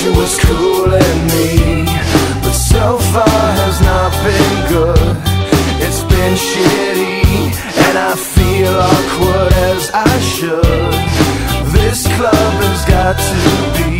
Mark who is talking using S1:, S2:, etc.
S1: She was cool in me. But so far has not been good. It's been shitty And I feel awkward as I should. This club has got to be